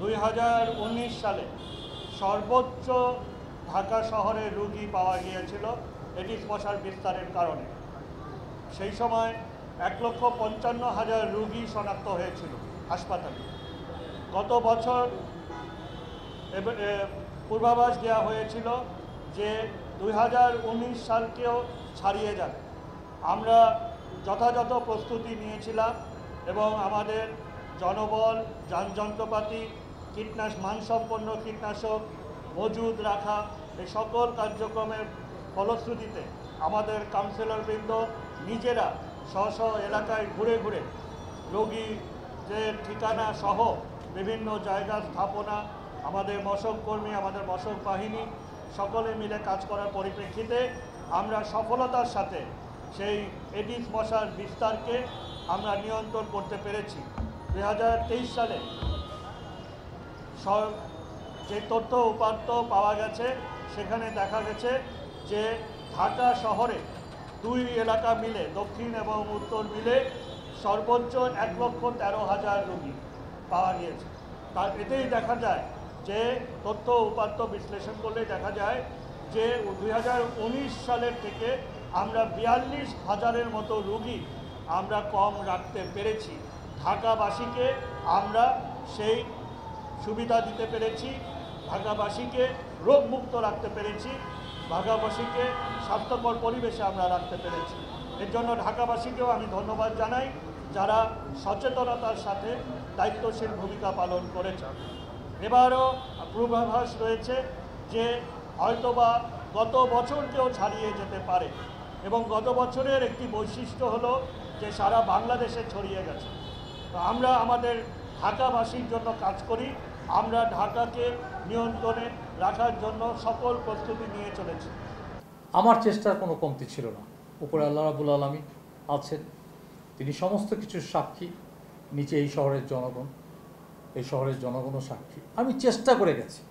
দুই হাজার উনিশ সালে সর্বোচ্চ ঢাকা শহরে রুগী পাওয়া গিয়েছিল। এডিস মশার বিস্তারের কারণে। সেই সময় এক লক্ষ পঞ্চান্ন হাজার রুগী শনাক্ত হয়েছিল হাসপাতালে। গত বছর পূর্বাভাস দেওয়া হয়েছিল যে দুই হাজার উনিশ সালকেও ছাড়িয়ে যাবে। আমরা যথাযথ প্রস্তুতি নিয়েছিলাম এবং আমাদের জনবল, যানযন্ত্রপাতি কীটনাশ, মানসম্পন্ন কীটনাশক মজুদ রাখা, এই সকল কার্যক্রমের ফলশ্রুতিতে আমাদের কাউন্সিলরবৃন্দ নিজেরা স্ব স্ব এলাকায় ঘুরে ঘুরে রোগীদের ঠিকানা সহ বিভিন্ন জায়গা স্থাপনা, আমাদের মশক কর্মী, আমাদের মশক বাহিনী, সকলে মিলে কাজ করার পরিপ্রেক্ষিতে আমরা সফলতার সাথে সেই এডিস মশার বিস্তারকে আমরা নিয়ন্ত্রণ করতে পেরেছি। দু হাজার তেইশ সালে যে তথ্য উপাত্ত পাওয়া গেছে, সেখানে দেখা গেছে যে ঢাকা শহরে দুই এলাকা মিলে, দক্ষিণ এবং উত্তর মিলে সর্বোচ্চ এক লক্ষ তেরো হাজার রোগী পাওয়া গিয়েছে। তার এতেই দেখা যায় যে তথ্য উপাত্ত বিশ্লেষণ করলে দেখা যায় যে দু হাজার উনিশ সালের থেকে আমরা বিয়াল্লিশ হাজারের মতো রুগী আমরা কম রাখতে পেরেছি। ঢাকাবাসীকে আমরা সেই সুবিধা দিতে পেরেছি ঢাকাবাসীকে রোগমুক্ত রাখতে পেরেছি ঢাকাবাসীকে স্বাস্থ্যকর পরিবেশে আমরা রাখতে পেরেছি। এর জন্য ঢাকাবাসীকেও আমি ধন্যবাদ জানাই, যারা সচেতনতার সাথে দায়িত্বশীল ভূমিকা পালন করেছেন। এবারও পূর্বাভাস রয়েছে যে হয়তোবা গত বছরকেও ছাড়িয়ে যেতে পারে এবং গত বছরের একটি বৈশিষ্ট্য হলো যে সারা বাংলাদেশে ছড়িয়ে গেছে। তো আমরা আমাদের ঢাকাবাসীর জন্য কাজ করি আমরা ঢাকাকে নিয়ন্ত্রণে রাখার জন্য সকল প্রস্তুতি নিয়ে চলেছি। আমার চেষ্টার কোনো কমতি ছিল না। উপরে আল্লাহ রাবুল আলমী আছেন। তিনি সমস্ত কিছুর সাক্ষী। নিচে এই শহরের জনগণ, এই শহরের জনগণও সাক্ষী। আমি চেষ্টা করে গেছি।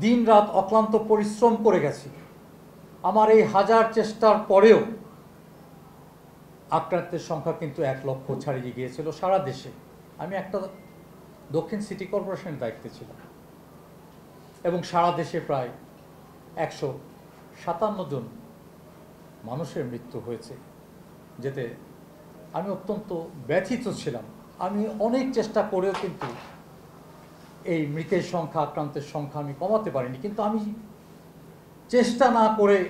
দিন রাত অক্লান্ত পরিশ্রম করে গেছি। আমার এই হাজার চেষ্টার পরেও আক্রান্তের সংখ্যা কিন্তু এক লক্ষ ছাড়িয়ে গিয়েছিল সারা দেশে। আমি একটা দক্ষিণ সিটি কর্পোরেশনের দায়িত্বে ছিলাম এবং সারা দেশে প্রায় একশো সাতান্ন জন মানুষের মৃত্যু হয়েছে, যেতে আমি অত্যন্ত ব্যথিত ছিলাম। আমি অনেক চেষ্টা করেও কিন্তু এই মৃতের সংখ্যা, আক্রান্তের সংখ্যা আমি কমাতে পারিনি। কিন্তু আমি চেষ্টা না করে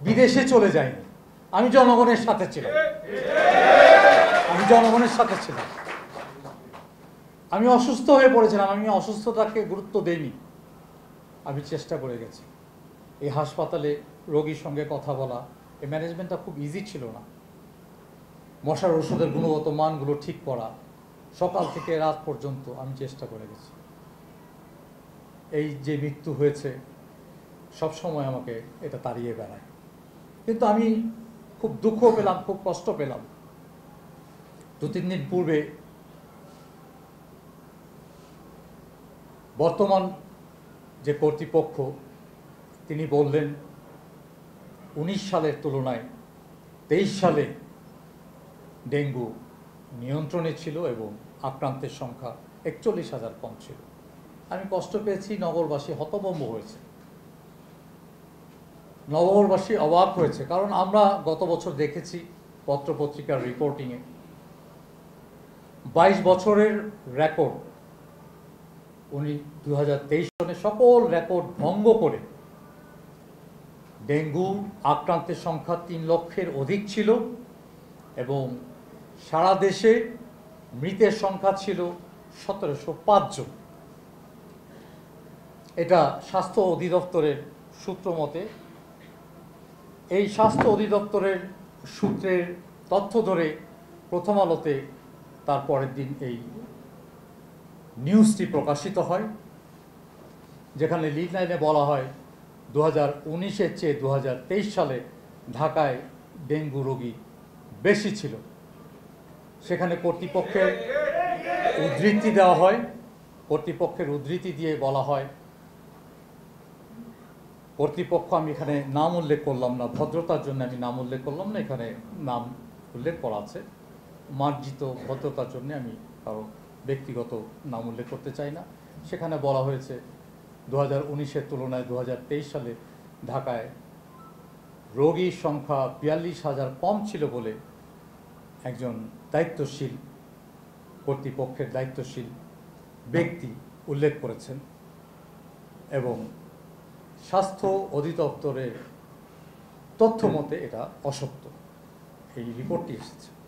বিদেশে চলে যাইনি। আমি জনগণের সাথে ছিলাম। আমি জনগণের সাথে ছিলাম। আমি অসুস্থ হয়ে পড়েছিলাম, আমি অসুস্থতাকে গুরুত্ব দেইনি। আমি চেষ্টা করে গেছি। এই হাসপাতালে রোগীর সঙ্গে কথা বলা, এই ম্যানেজমেন্টটা খুব ইজি ছিল না। মশার ওষুধের গুণগত মানগুলো ঠিক করা, সকাল থেকে রাত পর্যন্ত আমি চেষ্টা করে গেছি। এই যে মৃত্যু হয়েছে, সব সময় আমাকে এটা তাড়িয়ে বেড়ায়। কিন্তু আমি খুব দুঃখ পেলাম, খুব কষ্ট পেলাম। দু তিন দিন পূর্বে বর্তমান যে কর্তৃপক্ষ, তিনি বললেন, উনিশ সালের তুলনায় তেইশ সালে ডেঙ্গু নিয়ন্ত্রণে ছিল এবং আক্রান্তের সংখ্যা একচল্লিশ হাজার কম ছিল। আমি কষ্ট পেয়েছি, নগরবাসী হতভম্ব হয়েছে। নগরবাসী অবাক হয়েছে, কারণ আমরা গত বছর দেখেছি পত্রপত্রিকার রিপোর্টিংয়ে বাইশ বছরের রেকর্ড উনি দু হাজার তেইশ সনে সকল রেকর্ড ভঙ্গ করে ডেঙ্গু আক্রান্তের সংখ্যা তিন লক্ষের অধিক ছিল এবং সারা দেশে মৃতের সংখ্যা ছিল সতেরোশো পাঁচজন এটা স্বাস্থ্য অধিদপ্তরের সূত্র মতে এই স্বাস্থ্য অধিদপ্তরের সূত্রের তথ্য ধরে প্রথম আলোতে তার পরের দিন এই নিউজটি প্রকাশিত হয়, যেখানে লিড লাইনে বলা হয় দু হাজার উনিশের চেয়ে দু হাজার তেইশ সালে ঢাকায় ডেঙ্গু রোগী বেশি ছিল। সেখানে কর্তৃপক্ষের উদ্ধৃতি দেওয়া হয়, কর্তৃপক্ষের উদ্ধৃতি দিয়ে বলা হয়, কর্তৃপক্ষ, আমি এখানে নাম উল্লেখ করলাম না, ভদ্রতার জন্য আমি নাম উল্লেখ করলাম না, এখানে নাম উল্লেখ করা আছে। মার্জিত ভদ্রতার জন্য আমি কারও ব্যক্তিগত নাম উল্লেখ করতে চাই না। সেখানে বলা হয়েছে দু হাজার তুলনায় দু হাজার তেইশ সালে ঢাকায় রোগীর সংখ্যা বিয়াল্লিশ হাজার কম ছিল বলে একজন দায়িত্বশীল, কর্তৃপক্ষের দায়িত্বশীল ব্যক্তি উল্লেখ করেছেন এবং স্বাস্থ্য অধিদপ্তরের তথ্য মতে এটা অসত্য। এই রিপোর্টটি এসেছে।